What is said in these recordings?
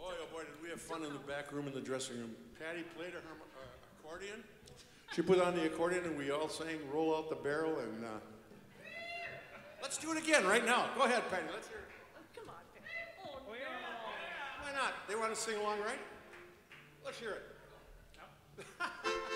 Boy, oh boy, did we have fun in the back room in the dressing room. Patty played her uh, accordion. She put on the accordion and we all sang Roll Out the Barrel and uh, let's do it again right now. Go ahead, Patty. Let's hear it. Come on, Pat. Oh, Why not? They want to sing along, right? Let's hear it. Da,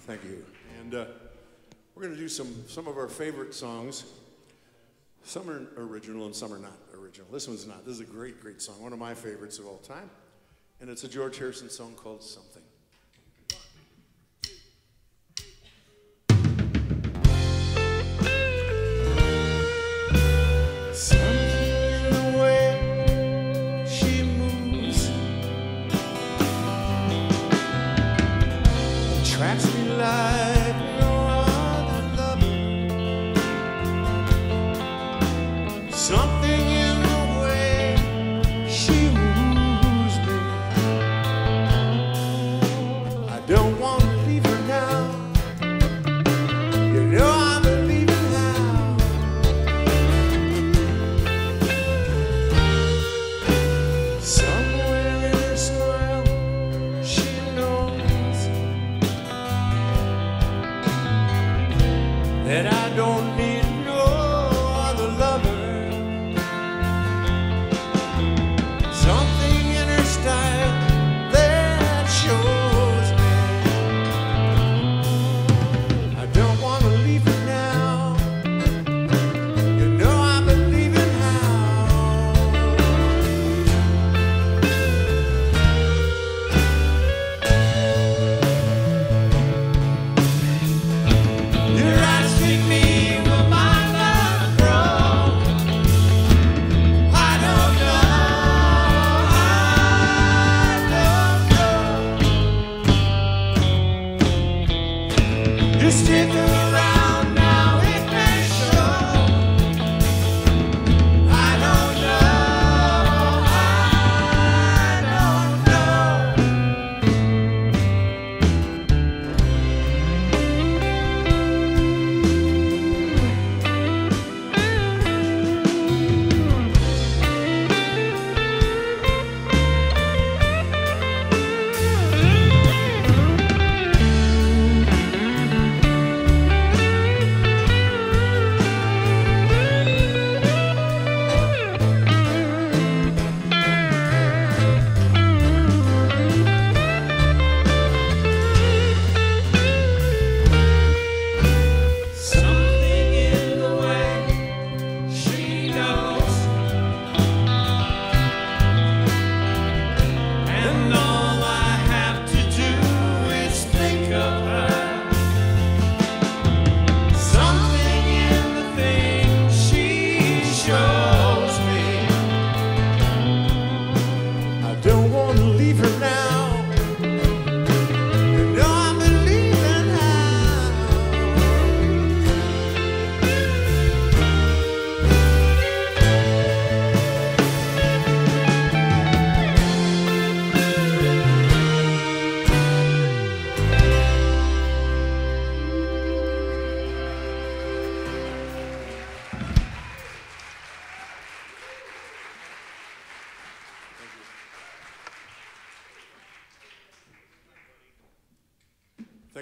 Thank you. And uh, we're going to do some, some of our favorite songs. Some are original and some are not original. This one's not. This is a great, great song. One of my favorites of all time. And it's a George Harrison song called. Something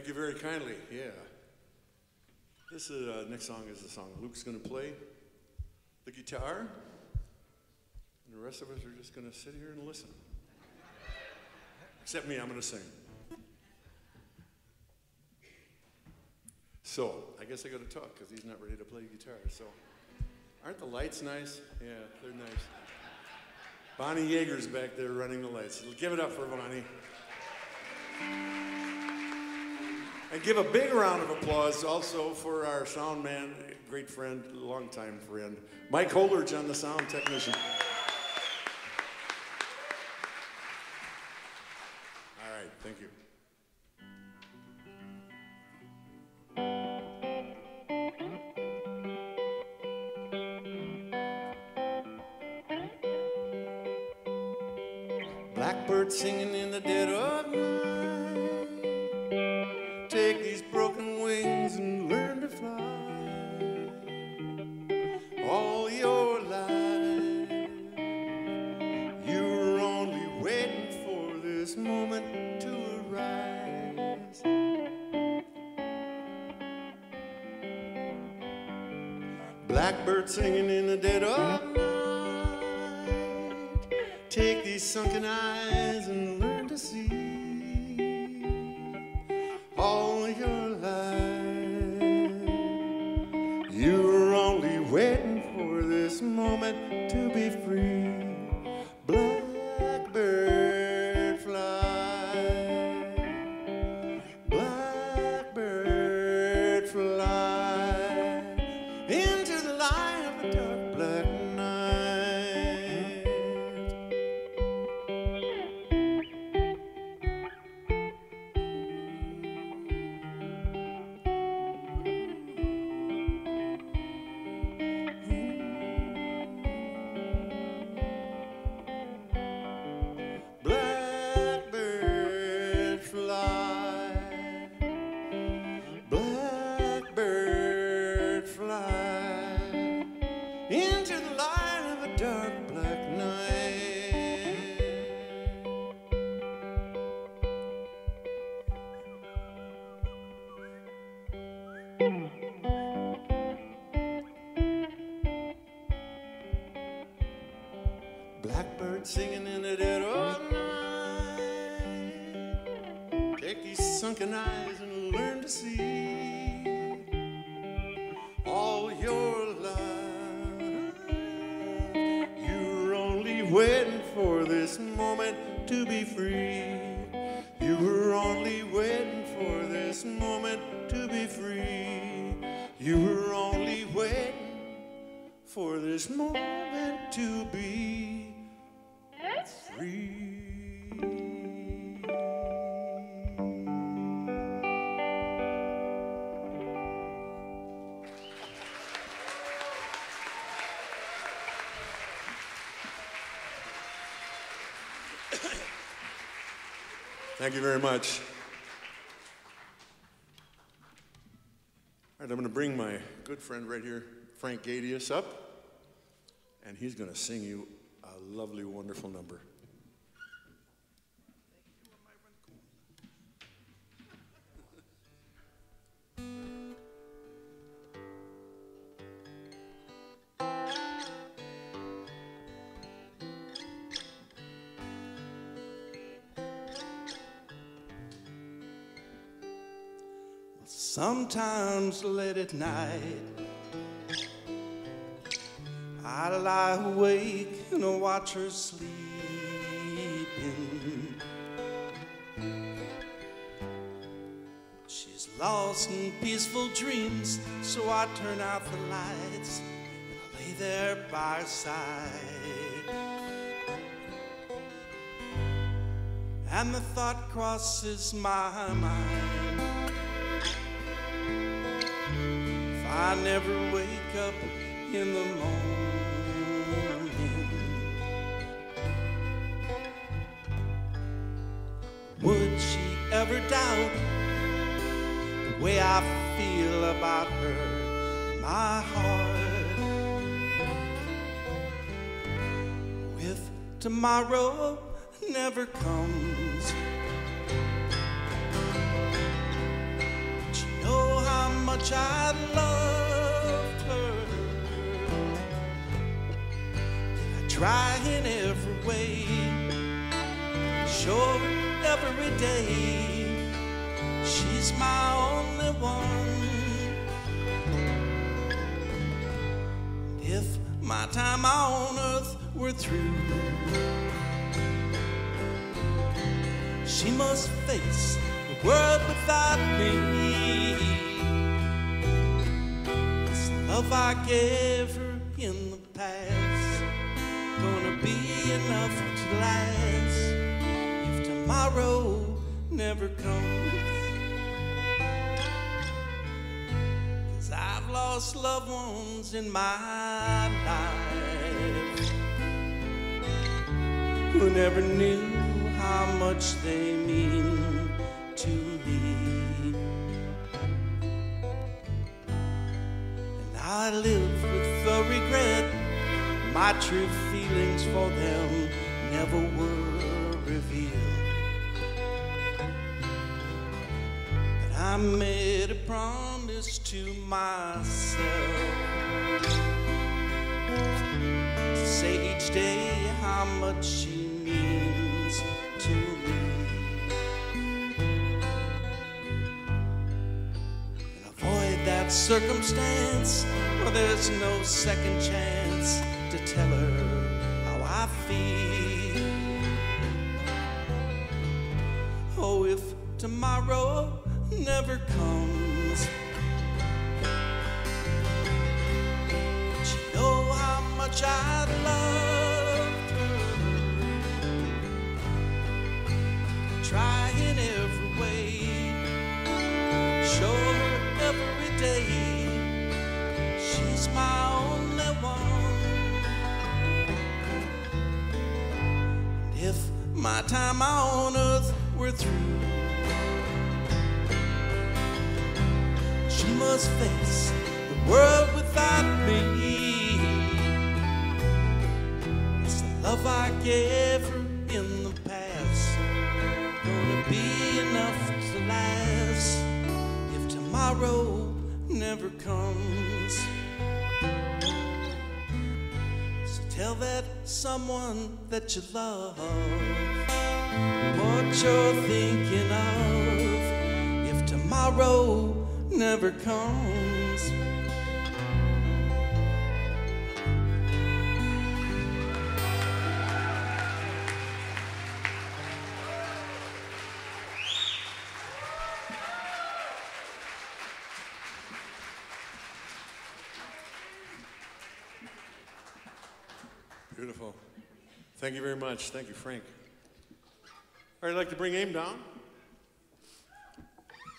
Thank you very kindly. Yeah. This is, uh, next song is the song Luke's going to play the guitar, and the rest of us are just going to sit here and listen. Except me, I'm going to sing. So, I guess I got to talk because he's not ready to play guitar. So, aren't the lights nice? Yeah, they're nice. Bonnie Yeager's back there running the lights. Give it up for Bonnie. And give a big round of applause also for our sound man, great friend, longtime friend, Mike Holdridge on the sound technician. Blackbird singing in the dead of night. Take these sunken eyes and learn to see all your life. You're only waiting for this moment to be free. You were only waiting for this moment to be free. You were only waiting for this moment to be very much. All right, I'm going to bring my good friend right here, Frank Gatyas, up, and he's going to sing you a lovely, wonderful number. Sometimes late at night, I lie awake and watch her sleeping. She's lost in peaceful dreams, so I turn out the lights and I lay there by her side. And the thought crosses my mind. I never wake up in the morning, would she ever doubt the way I feel about her my heart? If tomorrow never comes, much I loved her. I try in every way, sure every day. She's my only one. If my time on earth were through, she must face the world without me. Love I gave her in the past, gonna be enough to last if tomorrow never comes. Cause I've lost loved ones in my life who never knew how much they mean to me. I live with the regret my true feelings for them never were revealed. But I made a promise to myself to say each day how much that circumstance where there's no second chance to tell her how I feel. Oh, if tomorrow never comes, you know how much I'd loved my time on earth were through, she must face the world without me. It's the love I gave her in the past, gonna be enough to last if tomorrow never comes. So tell that someone that you love what you're thinking of if tomorrow never comes. Beautiful. Thank you very much. Thank you, Frank. All right, I'd like to bring Aim down.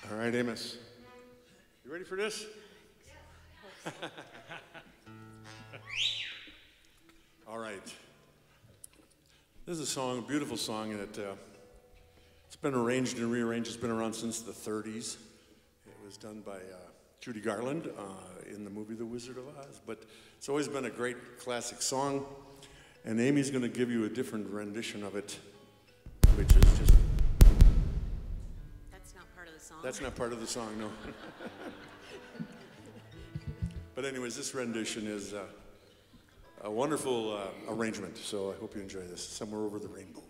All right, Amos. You ready for this? All right. This is a song, a beautiful song, it, uh, it's been arranged and rearranged. It's been around since the 30s. It was done by uh, Judy Garland uh, in the movie The Wizard of Oz. But it's always been a great classic song. And Amy's going to give you a different rendition of it, which is just, That's not part of the song. that's not part of the song, no. but, anyways, this rendition is uh, a wonderful uh, arrangement, so I hope you enjoy this. Somewhere Over the Rainbow.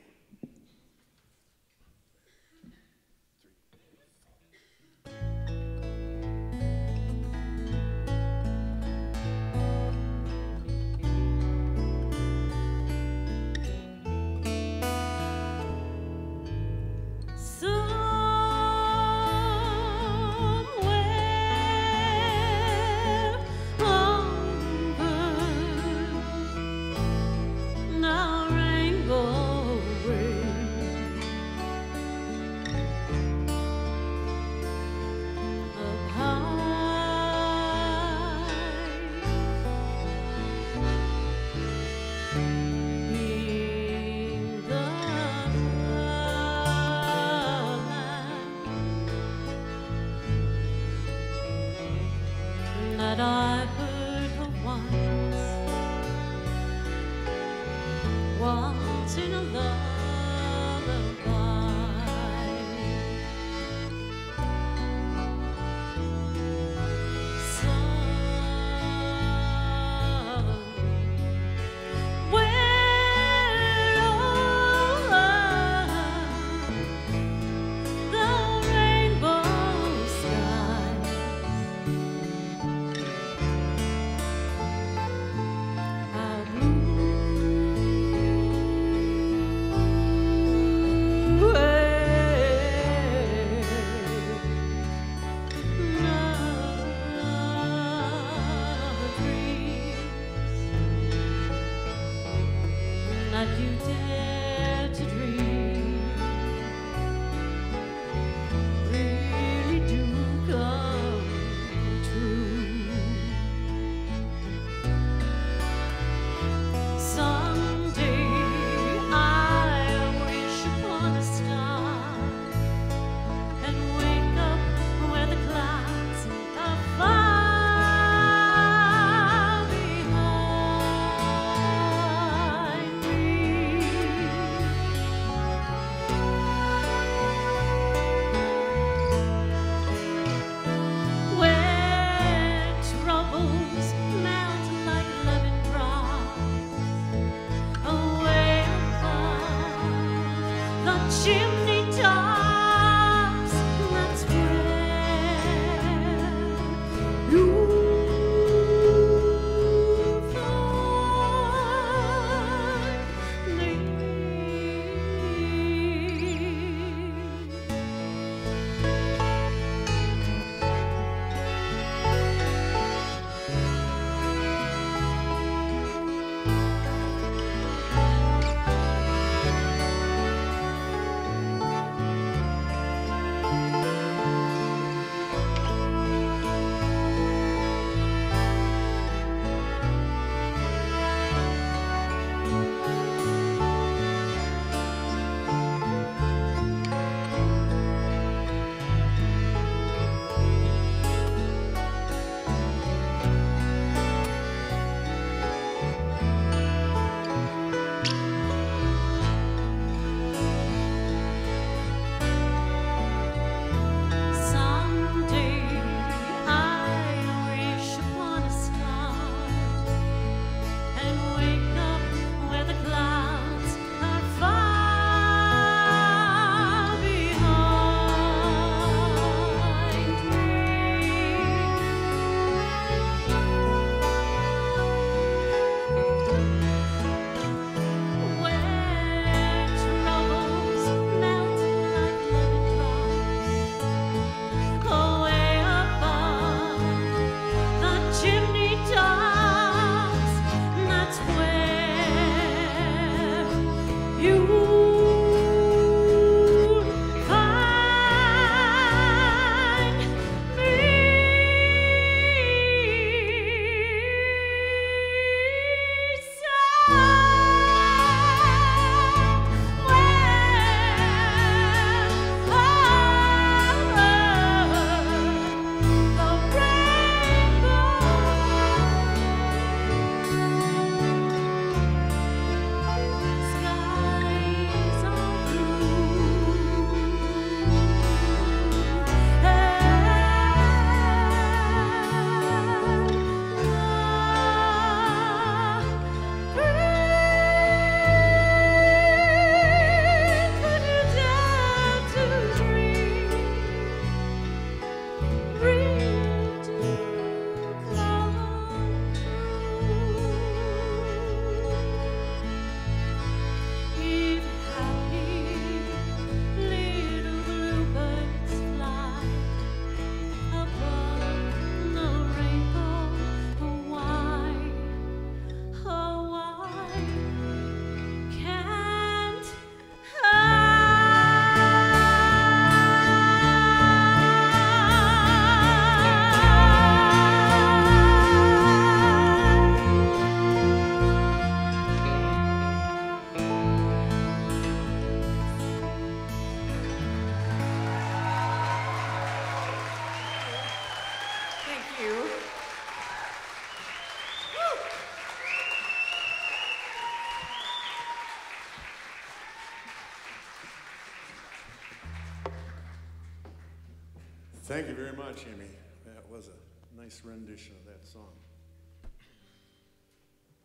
Thank you very much, Amy. That was a nice rendition of that song.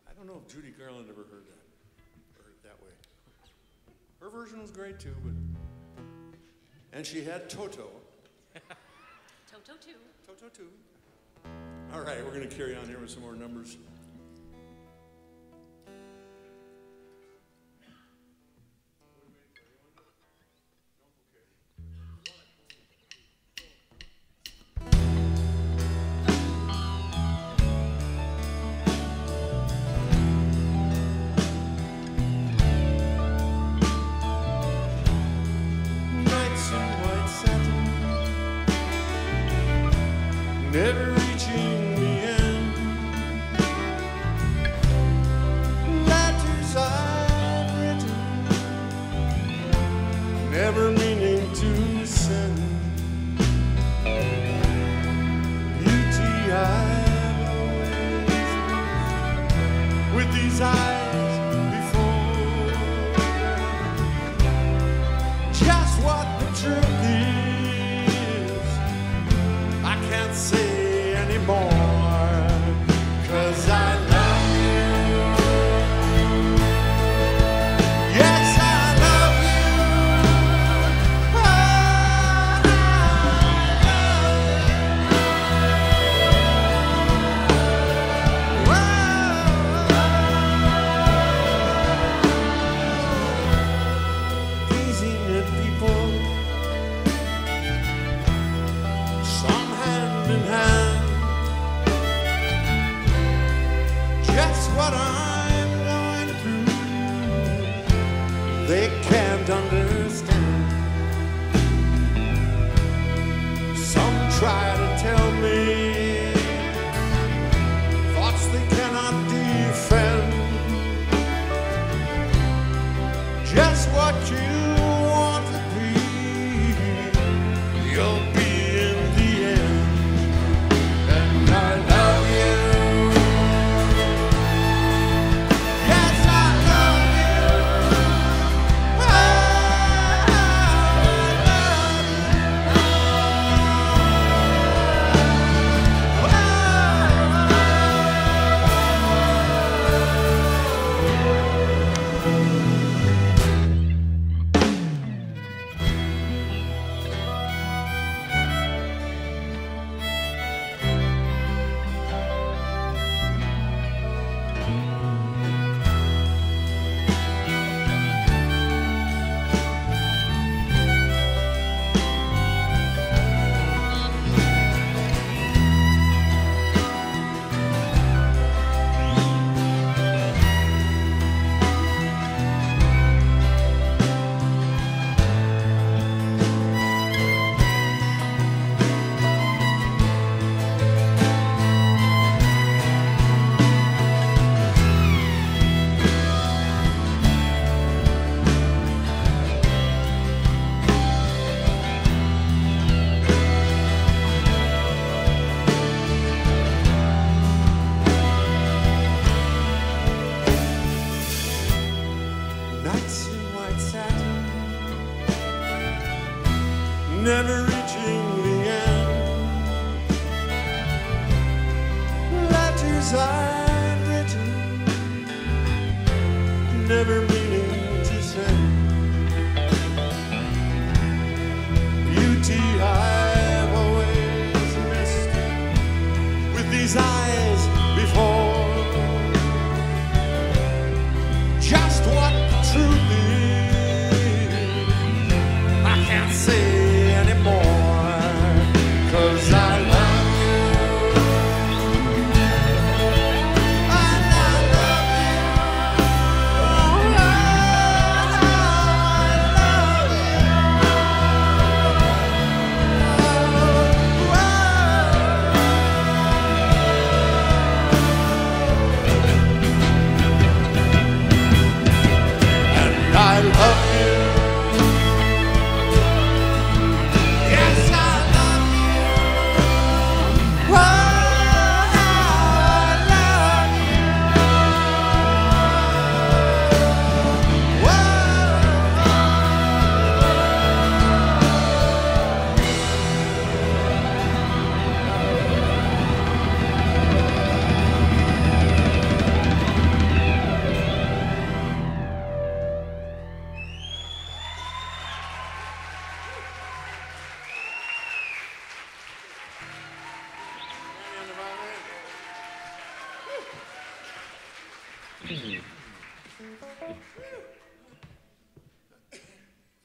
I don't know if Judy Garland ever heard that, heard that way. Her version was great too, but and she had Toto. Toto too. Toto too. All right, we're going to carry on here with some more numbers.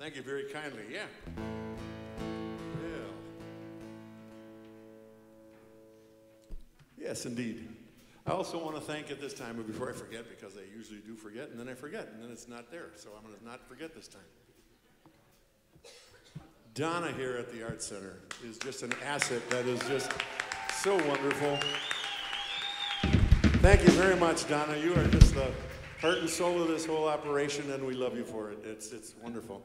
Thank you very kindly. Yeah. Yes, indeed. I also want to thank at this time, before I forget, because I usually do forget, and then I forget, and then it's not there. So I'm going to not forget this time. Donna here at the Art Center is just an asset that is just so wonderful. Thank you very much, Donna. You are just the heart and soul of this whole operation, and we love you for it. It's, it's wonderful.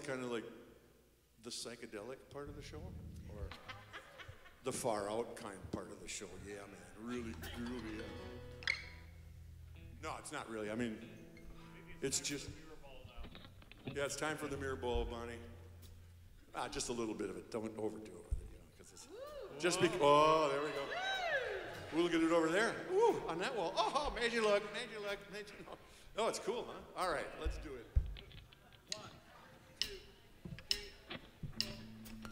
Kind of like the psychedelic part of the show? Or the far out kind part of the show? Yeah, man. Really groovy. Yeah. No, it's not really. I mean, it's just. Yeah, it's time for the mirror ball, Bonnie. Ah, just a little bit of it. Don't overdo it with it, you know, because it's just be. Oh, there we go. We'll get it over there. Ooh, on that wall. Oh, made you look, made you look, made you look. Oh, it's cool, huh? All right, let's do it.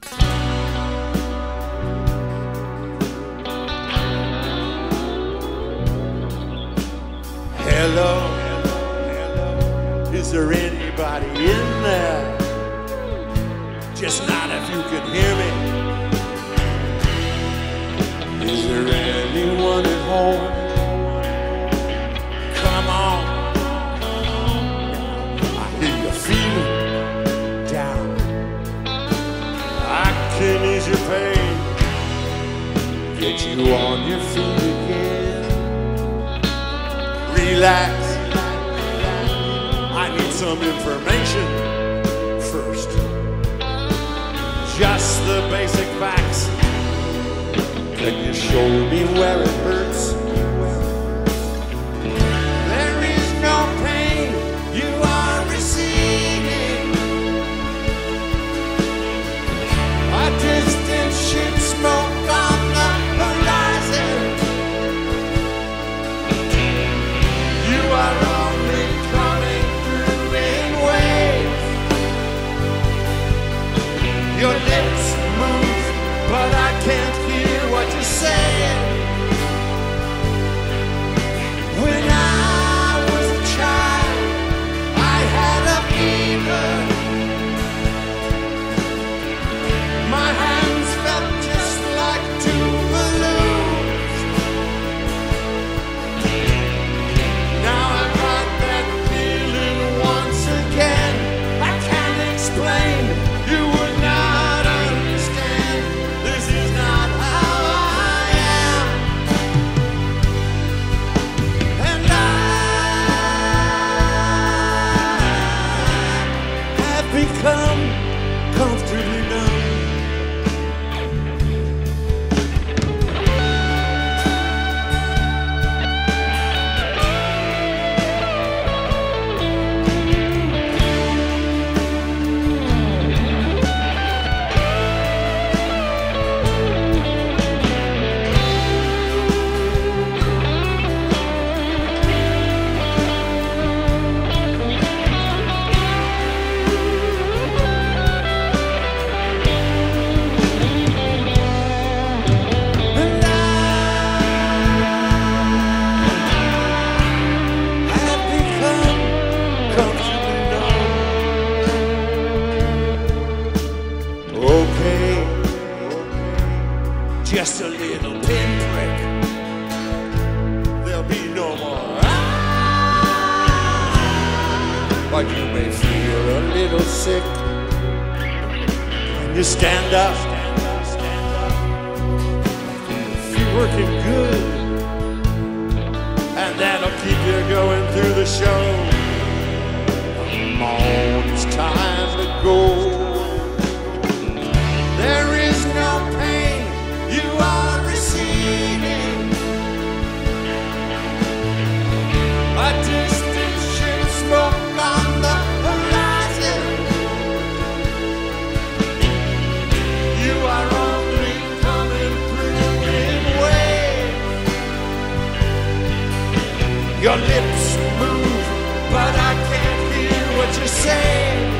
Hello. Is there anybody in there? Just not if you can hear me. Is there anyone at home? Your pain. Get you on your feet again. Relax. I need some information first. Just the basic facts. Can you show me where it hurts? you stand up. If you're working good, and that'll keep you going through the show. Come on, it's time to go. you say?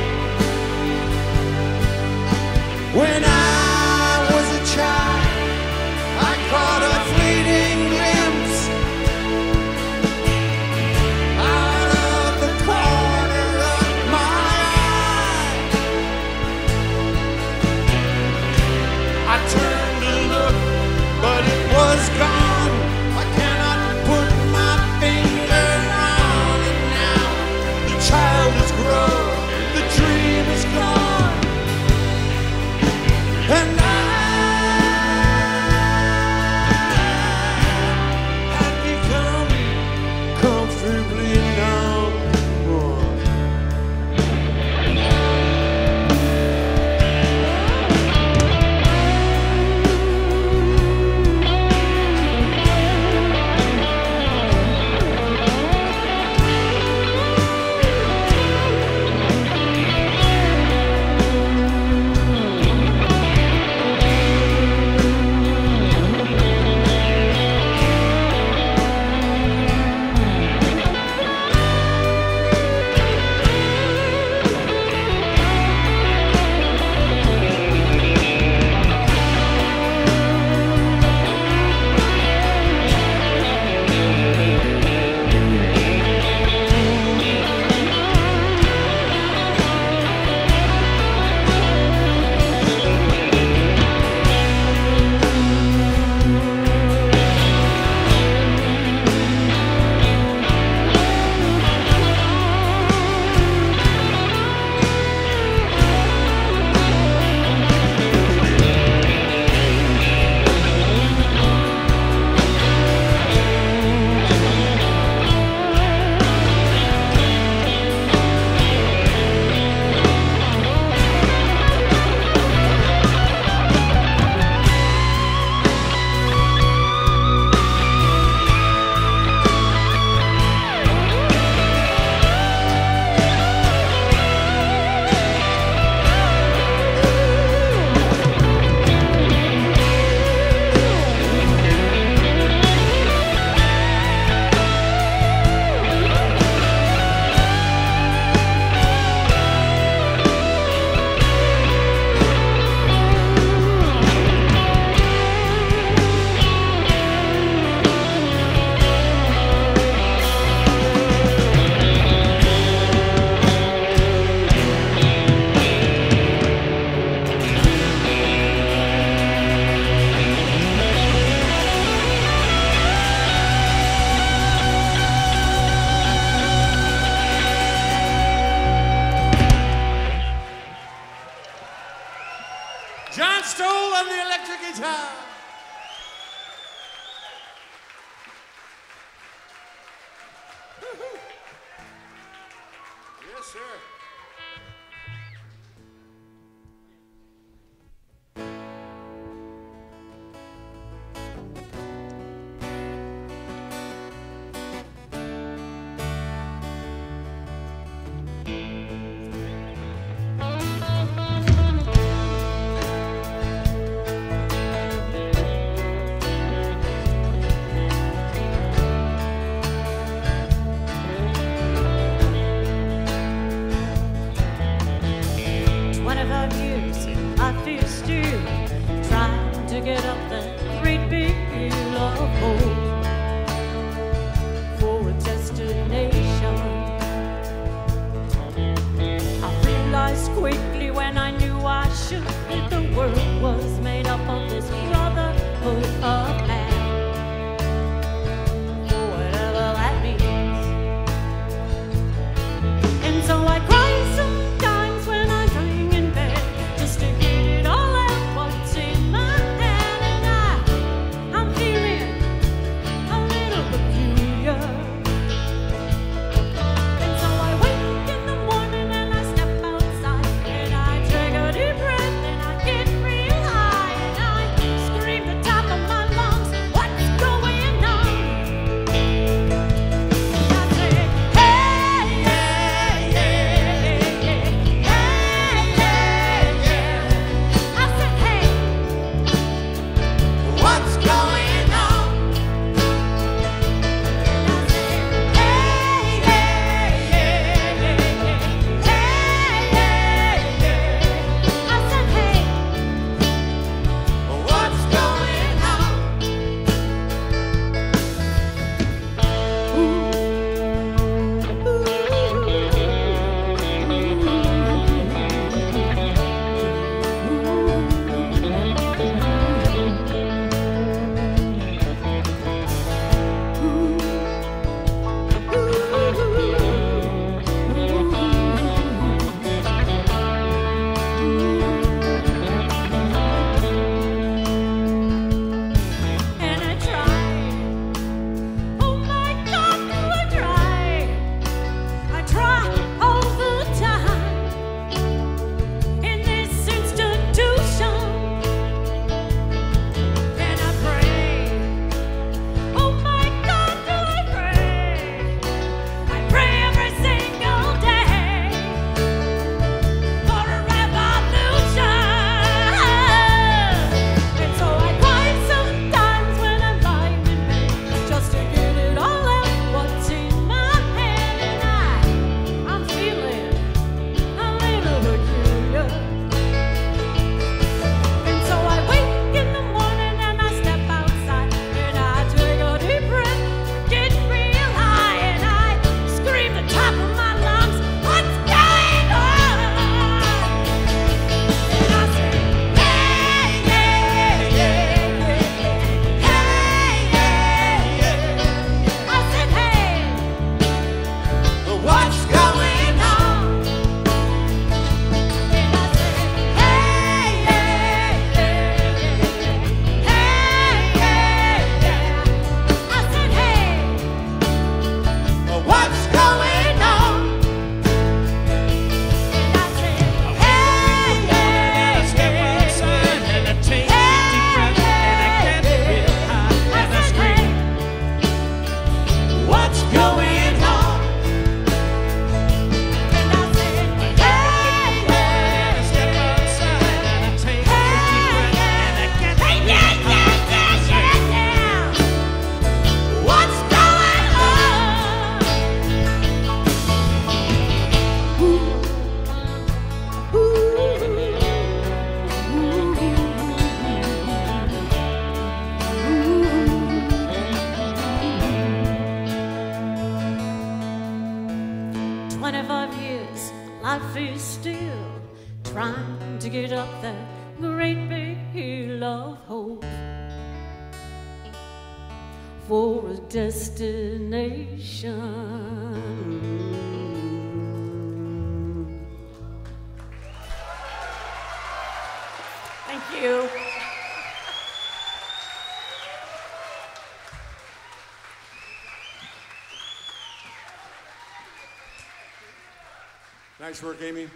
Nice work, Amy.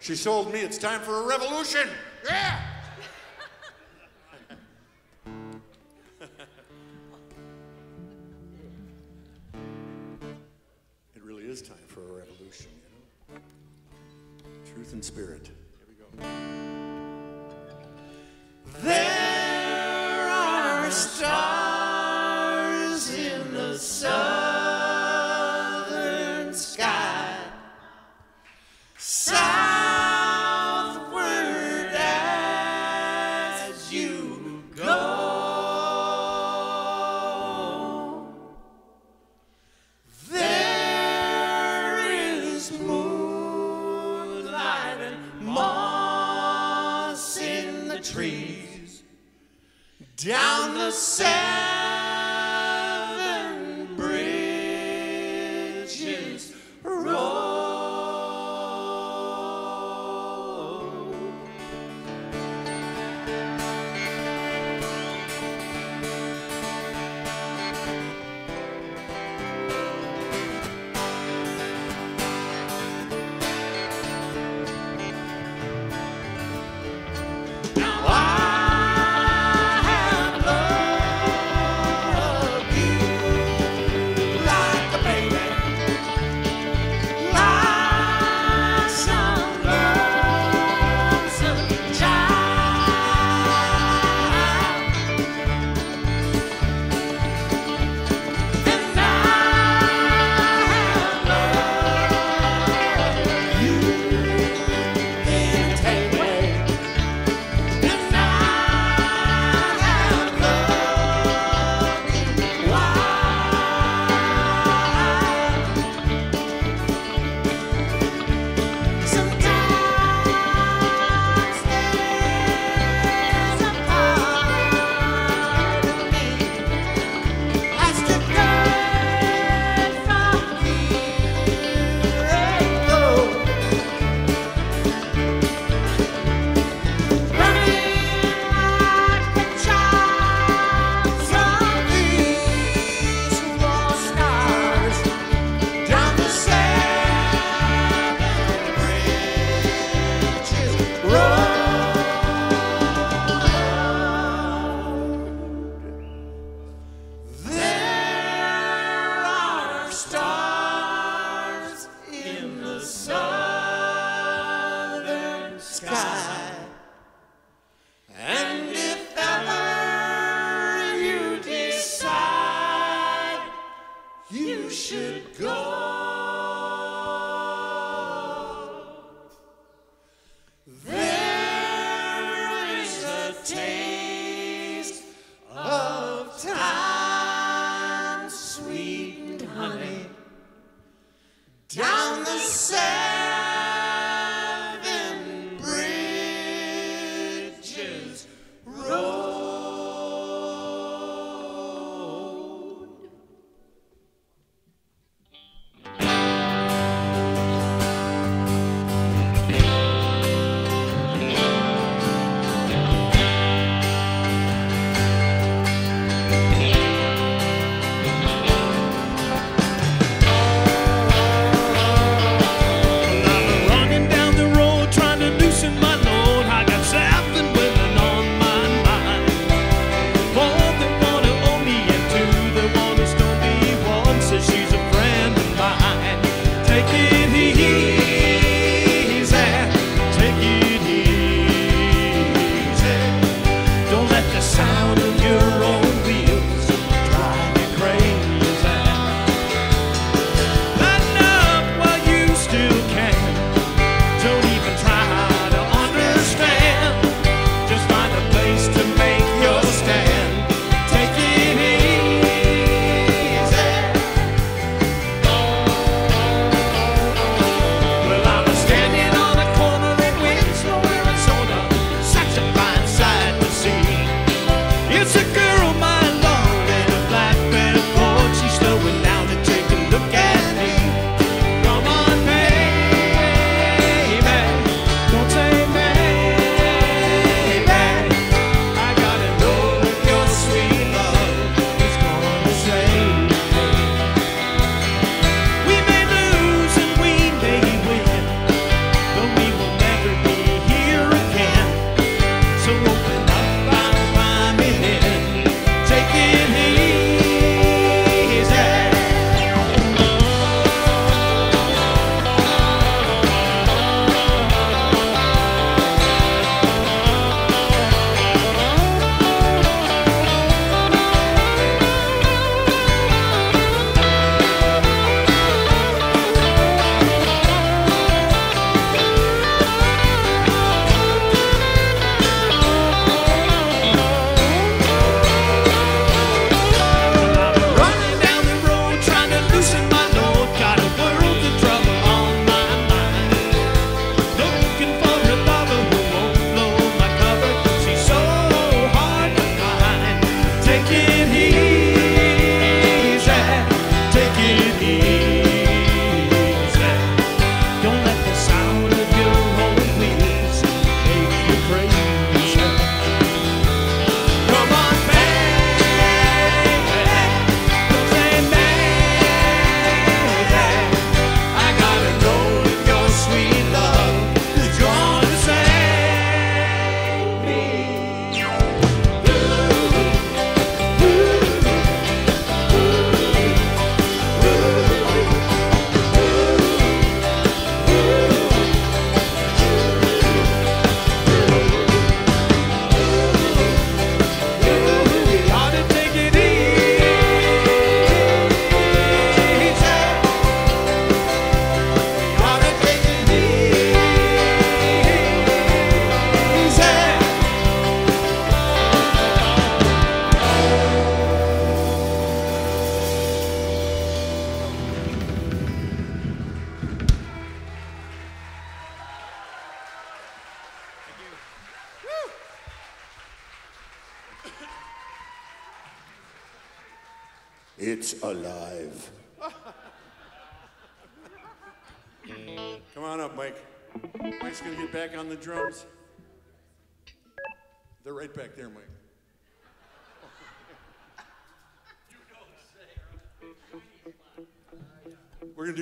She sold me. It's time for a revolution.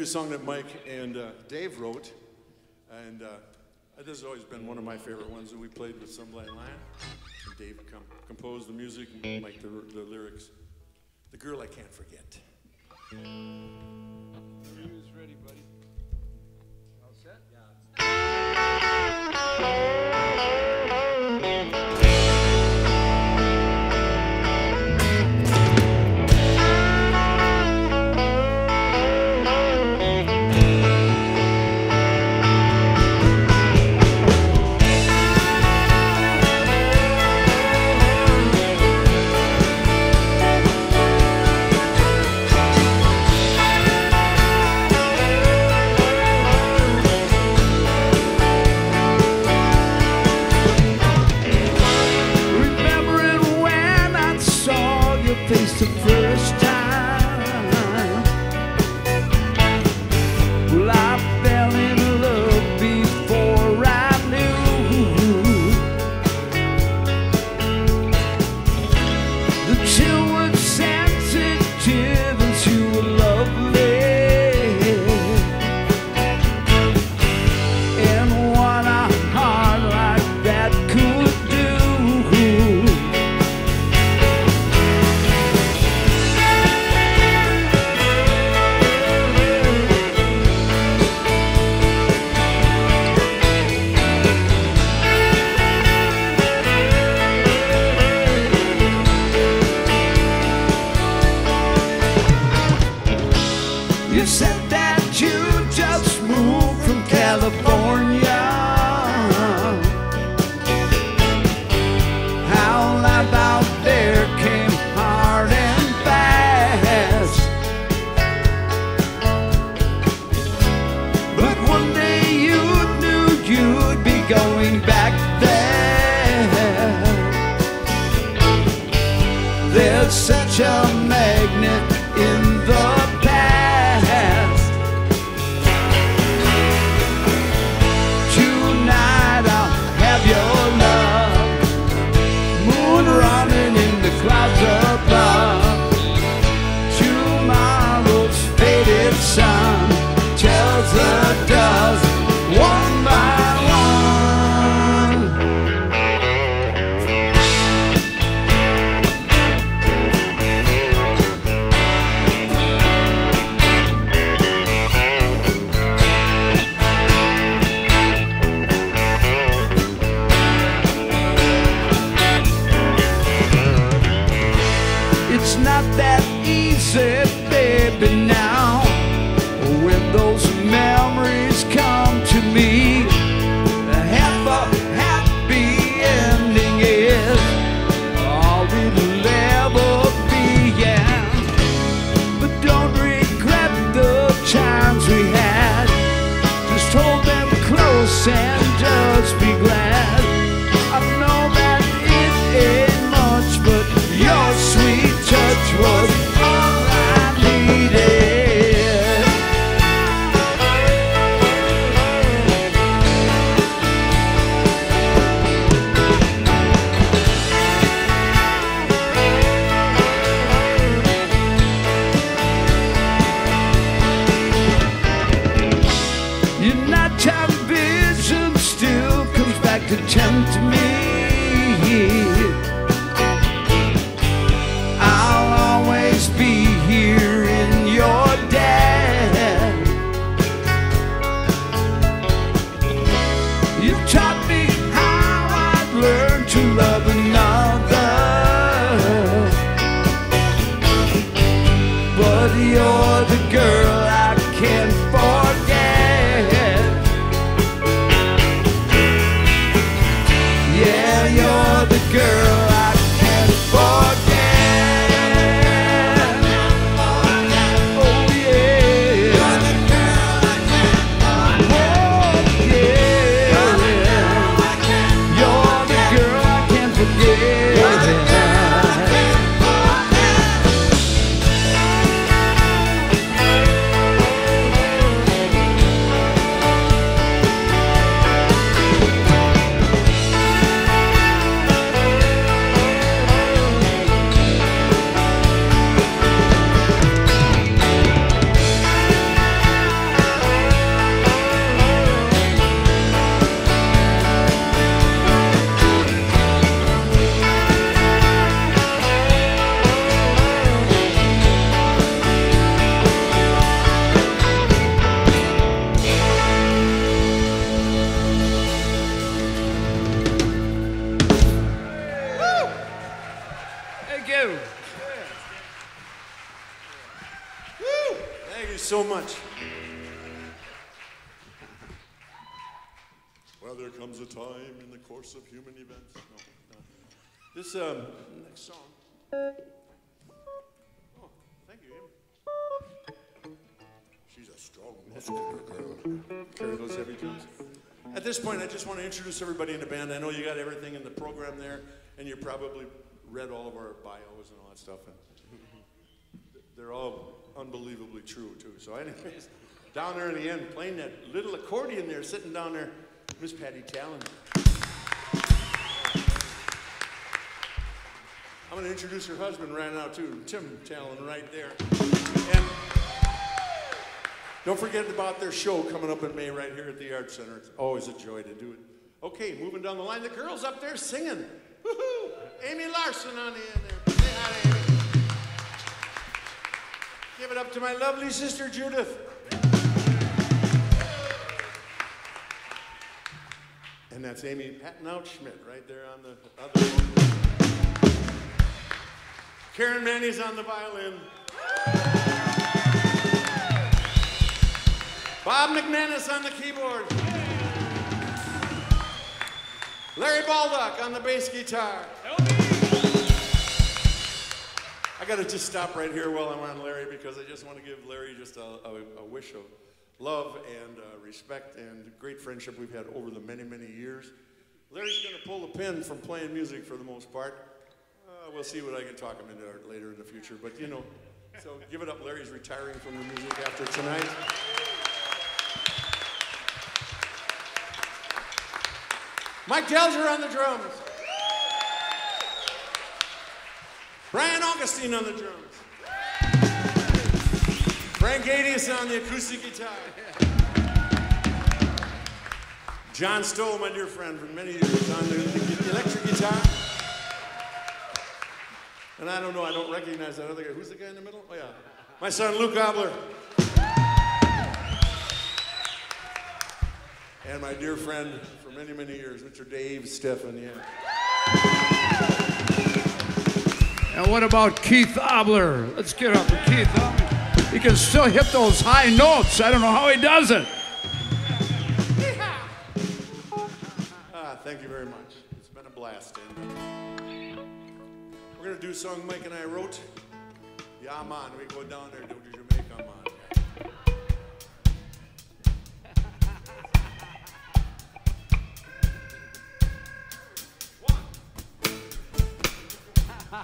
song that Mike and uh, Dave wrote, and uh, this has always been one of my favorite ones. And we played with Somebody Lion. Dave com composed the music, and Mike the, the lyrics. The girl I can't forget. You ready, buddy? All set? Yeah. to pray. At this point, I just want to introduce everybody in the band. I know you got everything in the program there, and you probably read all of our bios and all that stuff. And they're all unbelievably true, too. So, anyways, down there in the end, playing that little accordion there, sitting down there, Miss Patty Talen. I'm going to introduce her husband right now, too, Tim Talen, right there. And don't forget about their show coming up in May right here at the Art Center. It's always a joy to do it. Okay, moving down the line, the girls up there singing. Woohoo! Amy Larson on the end there. Say hi to Amy. Give it up to my lovely sister Judith. And that's Amy Patnout Schmidt right there on the other one. Karen Mani's on the violin. Bob McManus on the keyboard. Larry Baldock on the bass guitar. I got to just stop right here while I'm on Larry because I just want to give Larry just a, a, a wish of love and uh, respect and great friendship we've had over the many, many years. Larry's to pull the pin from playing music for the most part. Uh, we'll see what I can talk him into later in the future. But, you know, so give it up. Larry's retiring from the music after tonight. Mike Dellger on the drums. Brian Augustine on the drums. Frank Gatyas on the acoustic guitar. John Stoll, my dear friend from many years, on the, electric guitar. And I don't know, I don't recognize that other guy. Who's the guy in the middle? Oh, yeah. My son, Luke Abler. And my dear friend for many, many years, Mr. Dave Steffen, yeah. And what about Keith Abler? Let's get up for Keith Abler. He can still hit those high notes. I don't know how he does it. Ah, thank you very much. It's been a blast. And we're going to do a song Mike and I wrote. Yeah, man. We go down there to Jamaica, man.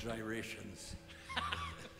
gyrations.